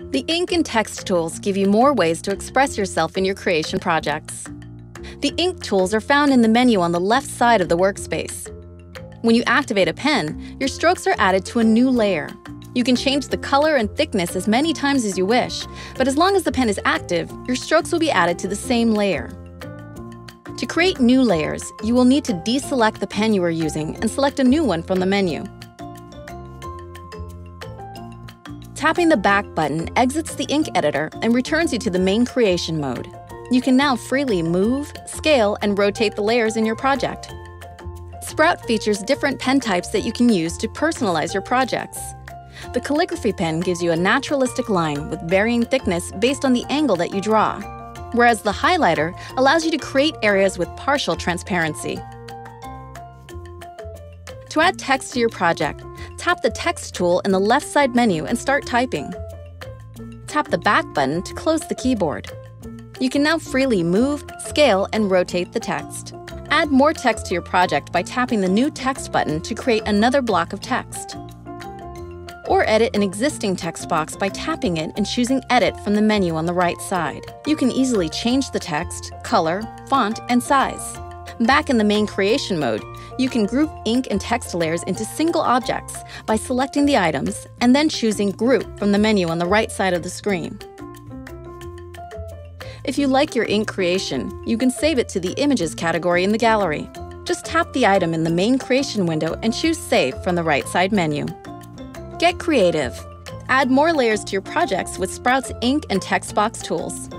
The ink and text tools give you more ways to express yourself in your creation projects. The ink tools are found in the menu on the left side of the workspace. When you activate a pen, your strokes are added to a new layer. You can change the color and thickness as many times as you wish, but as long as the pen is active, your strokes will be added to the same layer. To create new layers, you will need to deselect the pen you are using and select a new one from the menu. Tapping the back button exits the ink editor and returns you to the main creation mode. You can now freely move, scale, and rotate the layers in your project. Sprout features different pen types that you can use to personalize your projects. The calligraphy pen gives you a naturalistic line with varying thickness based on the angle that you draw, whereas the highlighter allows you to create areas with partial transparency. To add text to your project, tap the Text tool in the left side menu and start typing. Tap the back button to close the keyboard. You can now freely move, scale, and rotate the text. Add more text to your project by tapping the New Text button to create another block of text. Or edit an existing text box by tapping it and choosing Edit from the menu on the right side. You can easily change the text, color, font, and size. Back in the main creation mode, you can group ink and text layers into single objects by selecting the items and then choosing Group from the menu on the right side of the screen. If you like your ink creation, you can save it to the Images category in the gallery. Just tap the item in the main creation window and choose Save from the right side menu. Get creative. Add more layers to your projects with Sprout's ink and text box tools.